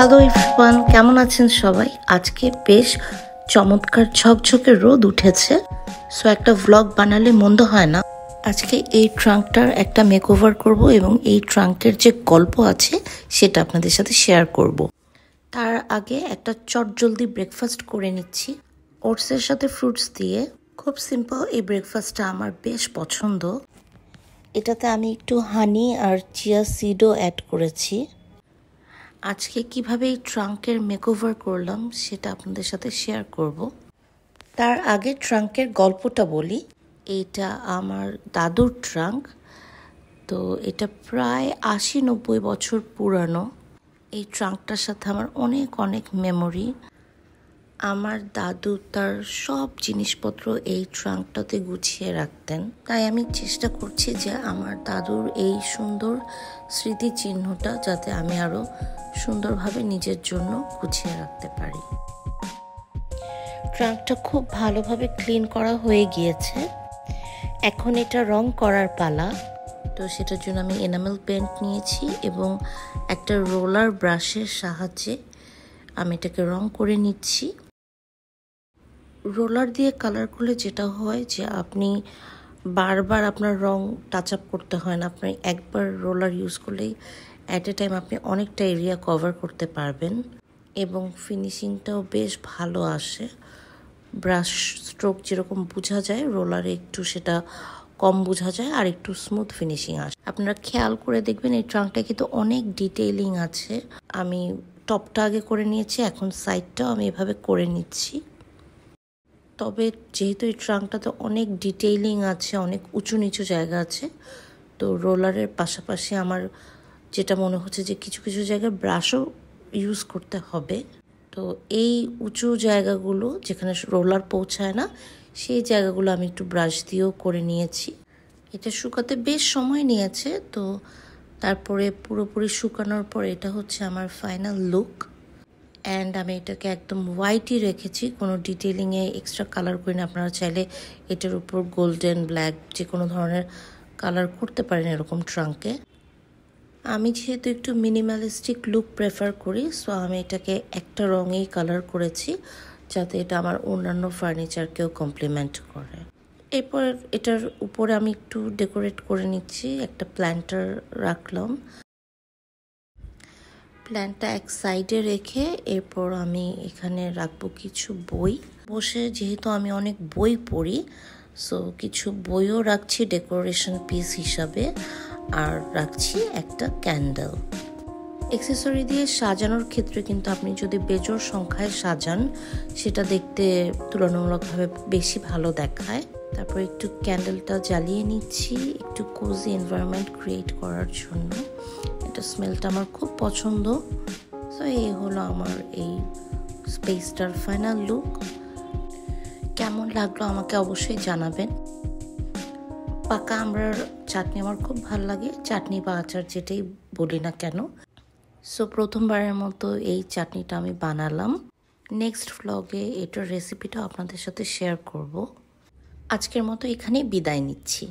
Hello Irfan কেমন আছেন সবাই? আজকে বেশ চমৎকার ঝকঝকে রোদ উঠেছে। সো একটা ভ্লগ বানালে মন্দ হয় না। আজকে এই ট্রাঙ্কটার একটা মেকওভার করব এবং এই ট্রাঙ্কের যে গল্প আছে, সেটা আপনাদের সাথে শেয়ার করব। তার আগে একটা চটজলদি ব্রেকফাস্ট করে নিচ্ছি। ওটসের সাথে ফ্রুটস দিয়ে। খুব সিম্পল এই ব্রেকফাস্টটা আমার বেশ পছন্দ। এটাতে আমি একটু হানি আর চিয়া সিডও অ্যাড করেছি। আজকে কীভাবে এই ট্রাঙ্কের মেকওভার করলাম সেটা আপনাদের সাথে শেয়ার করব। তার আগে ট্রাঙ্কের গল্পটা বলি। এটা আমার দাদুর ট্রাঙ্ক। তো এটা প্রায় আশি নব্বই বছর পুরানো। এই ট্রাঙ্কটার সাথে আমার অনেক অনেক মেমোরি আমার দাদু তার সব জিনিসপত্র এই ট্রাঙ্কটাতে গুছিয়ে রাখতেন। তাই আমি চেষ্টা করছি যে আমার দাদুর এই সুন্দর স্মৃতিচিহ্নটা যাতে আমি আরও সুন্দরভাবে নিজের জন্য গুছিয়ে রাখতে পারি। ট্রাঙ্কটা খুব ভালোভাবে ক্লিন করা হয়ে গিয়েছে। এখন এটা রং করার পালা। তো সেটার জন্য আমি এনামেল পেন্ট নিয়েছি এবং একটা রোলার ব্রাশের সাহায্যে আমি এটাকে রং করে নিচ্ছি। রোলার দিয়ে কালার করলে যেটা হয় যে আপনি বারবার আপনার রং টাচ আপ করতে হয় না। আপনি একবার রোলার ইউজ করলেই অ্যাট এ টাইম আপনি অনেকটা এরিয়া কভার করতে পারবেন এবং ফিনিশিংটাও বেশ ভালো আসে। ব্রাশ স্ট্রোক যেরকম বোঝা যায়, রোলারে একটু সেটা কম বোঝা যায় আর একটু স্মুথ ফিনিশিং আসে। আপনারা খেয়াল করে দেখবেন এই ট্রাঙ্কটা কিন্তু অনেক ডিটেইলিং আছে। আমি টপটা আগে করে নিয়েছি, এখন সাইডটাও আমি এভাবে করে নিচ্ছি। তবে যেহেতু এই ট্রাঙ্কটাতে অনেক ডিটেইলিং আছে, অনেক উঁচু নিচু জায়গা আছে, তো রোলারের পাশাপাশি আমার যেটা মনে হচ্ছে যে কিছু কিছু জায়গায় ব্রাশও ইউজ করতে হবে। তো এই উঁচু জায়গাগুলো যেখানে রোলার পৌঁছায় না, সেই জায়গাগুলো আমি একটু ব্রাশ দিয়েও করে নিয়েছি। এটা শুকাতে বেশ সময় নিয়েছে, তো তারপরে পুরোপুরি শুকানোর পর এটা হচ্ছে আমার ফাইনাল লুক অ্যান্ড আমি এটাকে একদম হোয়াইটই রেখেছি। কোনো ডিটেলিংয়ে এক্সট্রা কালার করি না। আপনারা চাইলে এটার উপর গোল্ডেন ব্ল্যাক যে কোনো ধরনের কালার করতে পারেন এরকম ট্রাঙ্কে আমি যেহেতু একটু মিনিমালিস্টিক লুক প্রেফার করি সো আমি এটাকে একটা রঙেই কালার করেছি, যাতে এটা আমার অন্যান্য ফার্নিচারকেও কমপ্লিমেন্ট করে। এরপর এটার উপরে আমি একটু ডেকোরেট করে নিচ্ছি। একটা প্ল্যান্টার রাখলাম। প্ল্যানটা এক সাইডে রেখে এরপর আমি এখানে রাখব কিছু বই। বসে যেহেতু আমি অনেক বই পড়ি সো কিছু বইও রাখছি ডেকোরেশন পিস হিসাবে, আর রাখছি একটা ক্যান্ডেল এক্সেসরি দিয়ে সাজানোর ক্ষেত্রে কিন্তু আপনি যদি বেজোর সংখ্যায় সাজান, সেটা দেখতে তুলনামূলকভাবে বেশি ভালো দেখায়। তারপর একটু ক্যান্ডেলটা জ্বালিয়ে নিচ্ছি, একটু কোজি এনভায়রনমেন্ট ক্রিয়েট করার জন্য। এটা স্মেলটা আমার খুব পছন্দ। সো এই হলো আমার এই স্পেসটার ফাইনাল লুক কেমন লাগল আমাকে অবশ্যই জানাবেন। পাকা আমরার চাটনি আমার খুব ভালো লাগে, চাটনি বা আচার যেটাই বলি না কেন। সো প্রথমবারের মতো এই চাটনিটা আমি বানালাম। নেক্সট ভ্লগে এটার রেসিপিটা আপনাদের সাথে শেয়ার করব। আজকের মতো এখানে বিদায় নিচ্ছি।